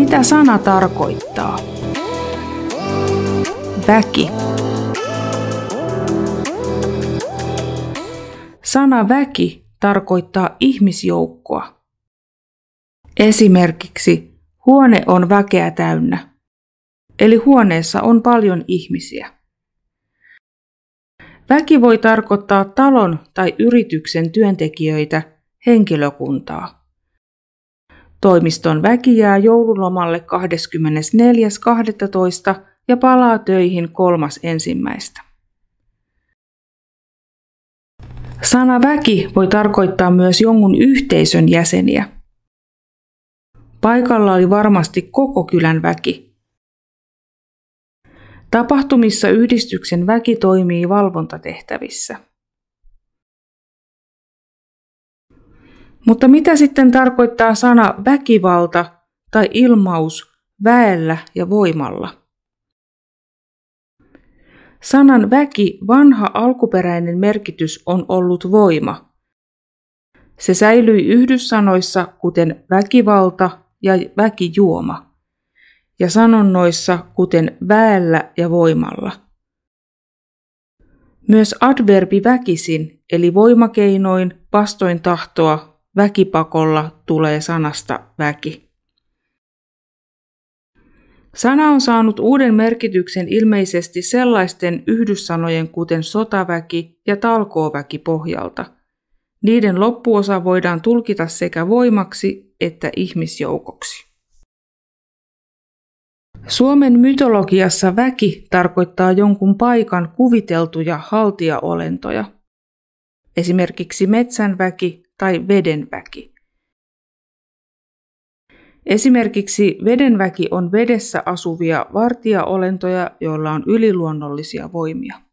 Mitä sana tarkoittaa? Väki. Sana väki tarkoittaa ihmisjoukkoa. Esimerkiksi huone on väkeä täynnä, eli huoneessa on paljon ihmisiä. Väki voi tarkoittaa talon tai yrityksen työntekijöitä, henkilökuntaa. Toimiston väki jää joululomalle 24.12. ja palaa töihin kolmas ensimmäistä. Sana väki voi tarkoittaa myös jonkun yhteisön jäseniä. Paikalla oli varmasti koko kylän väki. Tapahtumissa yhdistyksen väki toimii valvontatehtävissä. Mutta mitä sitten tarkoittaa sana väkivalta tai ilmaus väellä ja voimalla? Sanan väki vanha alkuperäinen merkitys on ollut voima. Se säilyi yhdyssanoissa kuten väkivalta ja väkijuoma, ja sanonnoissa kuten väellä ja voimalla. Myös adverbi väkisin, eli voimakeinoin, vastoin tahtoa, väkipakolla tulee sanasta väki. Sana on saanut uuden merkityksen ilmeisesti sellaisten yhdyssanojen kuten sotaväki ja talkooväki pohjalta. Niiden loppuosa voidaan tulkita sekä voimaksi että ihmisjoukoksi. Suomen mytologiassa väki tarkoittaa jonkun paikan kuviteltuja haltiaolentoja, esimerkiksi metsänväki tai vedenväki. Esimerkiksi vedenväki on vedessä asuvia vartijaolentoja, joilla on yliluonnollisia voimia.